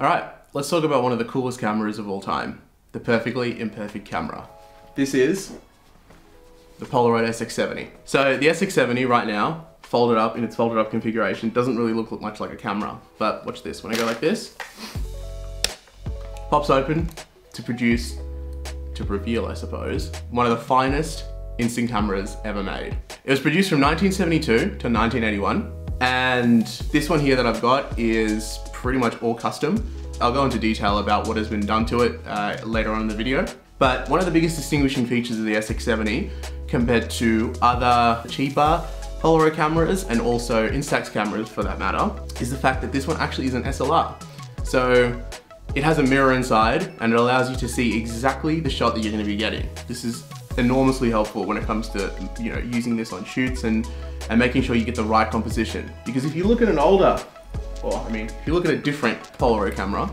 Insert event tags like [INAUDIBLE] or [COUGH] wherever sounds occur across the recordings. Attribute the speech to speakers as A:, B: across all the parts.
A: All right, let's talk about one of the coolest cameras of all time, the perfectly imperfect camera. This is the Polaroid SX70. So the SX70 right now, folded up in its folded up configuration, doesn't really look much like a camera, but watch this. When I go like this, pops open to produce, to reveal I suppose, one of the finest instant cameras ever made. It was produced from 1972 to 1981, and this one here that I've got is pretty much all custom. I'll go into detail about what has been done to it uh, later on in the video. But one of the biggest distinguishing features of the SX70 compared to other cheaper Polaroid cameras and also Instax cameras for that matter is the fact that this one actually is an SLR. So it has a mirror inside and it allows you to see exactly the shot that you're going to be getting. This is enormously helpful when it comes to you know using this on shoots and and making sure you get the right composition. Because if you look at an older, or I mean, if you look at a different Polaroid camera,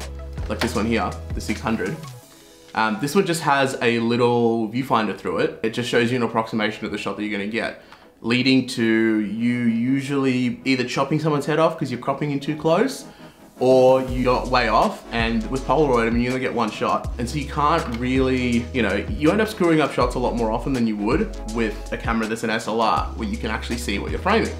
A: like this one here, the 600, um, this one just has a little viewfinder through it. It just shows you an approximation of the shot that you're gonna get, leading to you usually either chopping someone's head off because you're cropping in too close, or you got way off and with Polaroid, I mean, you only get one shot. And so you can't really, you know, you end up screwing up shots a lot more often than you would with a camera that's an SLR where you can actually see what you're framing.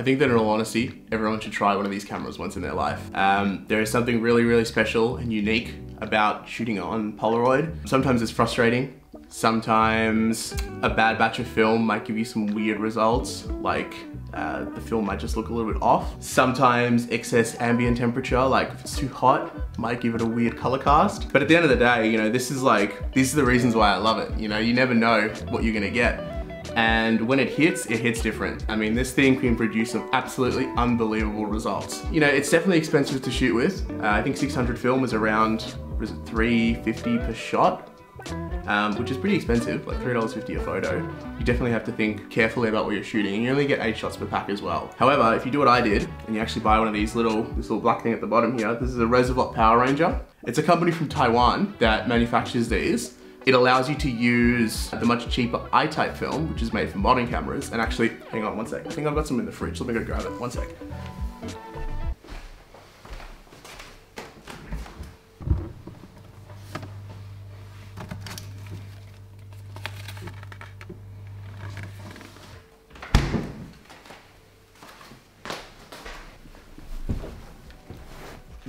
A: I think that in all honesty, everyone should try one of these cameras once in their life. Um, there is something really, really special and unique about shooting on Polaroid. Sometimes it's frustrating. Sometimes a bad batch of film might give you some weird results, like uh, the film might just look a little bit off. Sometimes excess ambient temperature, like if it's too hot, might give it a weird color cast. But at the end of the day, you know, this is like, these are the reasons why I love it. You know, you never know what you're gonna get. And when it hits, it hits different. I mean, this thing can produce some absolutely unbelievable results. You know, it's definitely expensive to shoot with. Uh, I think 600 film is around, was it 350 per shot? um, which is pretty expensive, like $3.50 a photo. You definitely have to think carefully about what you're shooting and you only get eight shots per pack as well. However, if you do what I did and you actually buy one of these little, this little black thing at the bottom here, this is a Reservoir Power Ranger. It's a company from Taiwan that manufactures these. It allows you to use the much cheaper I-type film, which is made for modern cameras, and actually, hang on one sec. I think I've got some in the fridge. Let me go grab it, one sec.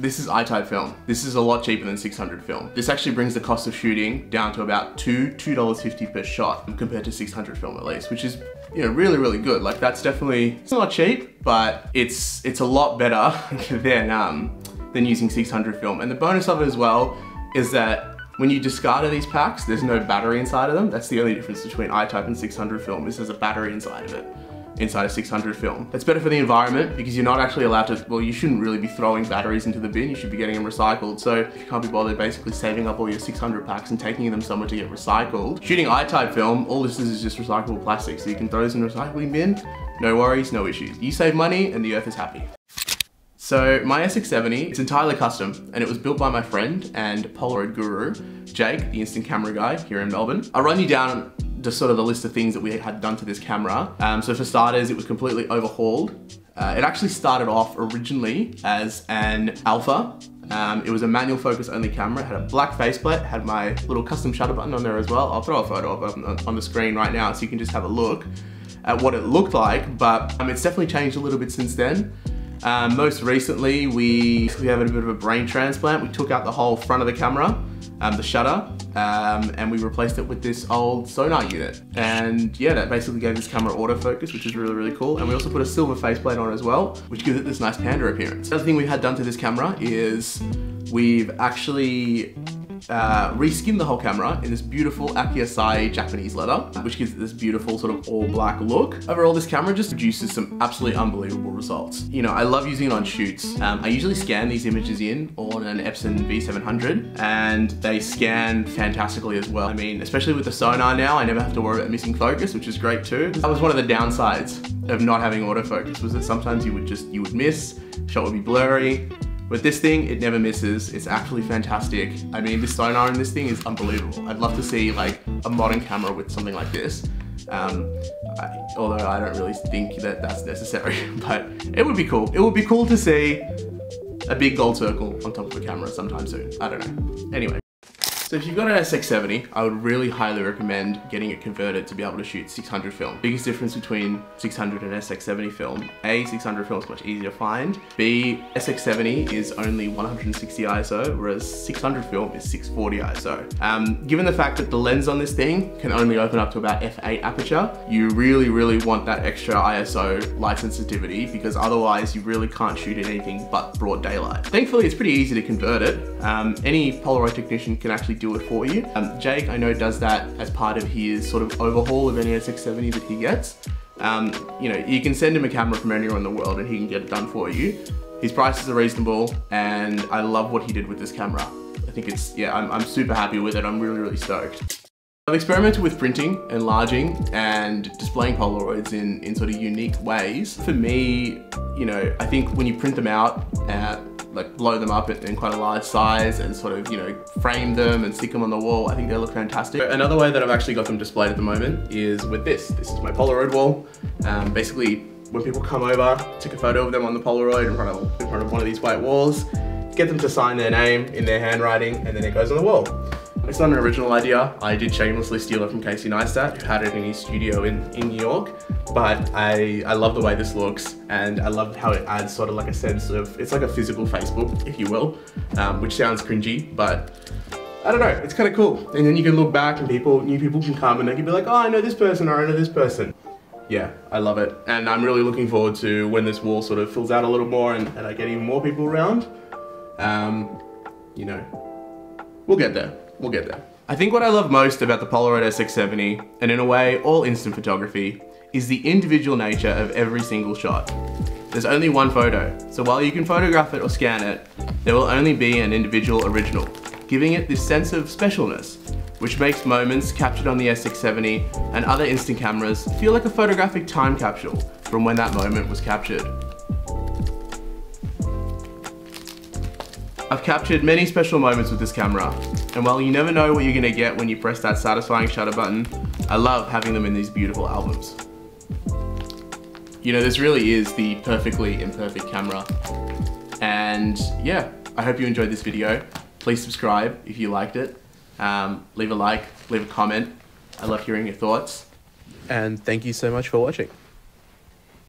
A: This is I-type film. This is a lot cheaper than 600 film. This actually brings the cost of shooting down to about two, $2.50 per shot compared to 600 film at least, which is you know, really, really good. Like that's definitely, it's not cheap, but it's it's a lot better [LAUGHS] than, um, than using 600 film. And the bonus of it as well is that when you discard these packs, there's no battery inside of them. That's the only difference between I-type and 600 film is there's a battery inside of it inside a 600 film. It's better for the environment because you're not actually allowed to, well, you shouldn't really be throwing batteries into the bin, you should be getting them recycled. So if you can't be bothered basically saving up all your 600 packs and taking them somewhere to get recycled, shooting I-type film, all this is is just recyclable plastic. So you can throw this in a recycling bin, no worries, no issues. You save money and the earth is happy. So my SX70, it's entirely custom and it was built by my friend and Polaroid guru, Jake, the instant camera guy here in Melbourne. I'll run you down just sort of the list of things that we had done to this camera. Um, so for starters, it was completely overhauled. Uh, it actually started off originally as an alpha. Um, it was a manual focus only camera. It had a black faceplate, had my little custom shutter button on there as well. I'll throw a photo of it on the screen right now so you can just have a look at what it looked like, but um, it's definitely changed a little bit since then. Um, most recently, we, we have a bit of a brain transplant. We took out the whole front of the camera um, the shutter, um, and we replaced it with this old sonar unit. And yeah, that basically gave this camera autofocus, which is really, really cool. And we also put a silver faceplate on as well, which gives it this nice panda appearance. The other thing we had done to this camera is we've actually uh, the whole camera in this beautiful Aki-Asahi Japanese leather, which gives it this beautiful sort of all black look. Overall, this camera just produces some absolutely unbelievable results. You know, I love using it on shoots. Um, I usually scan these images in on an Epson V700 and they scan fantastically as well. I mean, especially with the sonar now, I never have to worry about missing focus, which is great too. That was one of the downsides of not having autofocus was that sometimes you would just, you would miss, shot would be blurry, with this thing, it never misses. It's actually fantastic. I mean, the sonar in this thing is unbelievable. I'd love to see like a modern camera with something like this. Um, I, although I don't really think that that's necessary, [LAUGHS] but it would be cool. It would be cool to see a big gold circle on top of a camera sometime soon. I don't know. Anyway. So if you've got an SX70, I would really highly recommend getting it converted to be able to shoot 600 film. Biggest difference between 600 and SX70 film, A, 600 film is much easier to find, B, SX70 is only 160 ISO, whereas 600 film is 640 ISO. Um, given the fact that the lens on this thing can only open up to about f8 aperture, you really, really want that extra ISO light sensitivity because otherwise you really can't shoot in anything but broad daylight. Thankfully, it's pretty easy to convert it. Um, any Polaroid technician can actually do it for you. Um, Jake, I know, does that as part of his sort of overhaul of any SX70 that he gets. Um, you know, you can send him a camera from anywhere in the world and he can get it done for you. His prices are reasonable and I love what he did with this camera. I think it's, yeah, I'm, I'm super happy with it. I'm really, really stoked. I've experimented with printing, enlarging, and displaying Polaroids in, in sort of unique ways. For me, you know, I think when you print them out, uh, like blow them up in quite a large size and sort of, you know, frame them and stick them on the wall. I think they look fantastic. Another way that I've actually got them displayed at the moment is with this. This is my Polaroid wall. Um, basically, when people come over, take a photo of them on the Polaroid in front of, in front of one of these white walls, get them to sign their name in their handwriting, and then it goes on the wall. It's not an original idea. I did shamelessly steal it from Casey Neistat, who had it in his studio in, in New York. But I, I love the way this looks, and I love how it adds sort of like a sense of, it's like a physical Facebook, if you will, um, which sounds cringy, but I don't know, it's kind of cool. And then you can look back and people, new people can come and they can be like, oh, I know this person or I know this person. Yeah, I love it. And I'm really looking forward to when this wall sort of fills out a little more and, and I get even more people around. Um, you know, we'll get there. We'll get there. I think what I love most about the Polaroid SX70, and in a way, all instant photography, is the individual nature of every single shot. There's only one photo, so while you can photograph it or scan it, there will only be an individual original, giving it this sense of specialness, which makes moments captured on the SX70 and other instant cameras feel like a photographic time capsule from when that moment was captured. I've captured many special moments with this camera, and while you never know what you're gonna get when you press that satisfying shutter button, I love having them in these beautiful albums. You know, this really is the perfectly imperfect camera. And yeah, I hope you enjoyed this video. Please subscribe if you liked it. Um, leave a like, leave a comment. I love hearing your thoughts. And thank you so much for watching.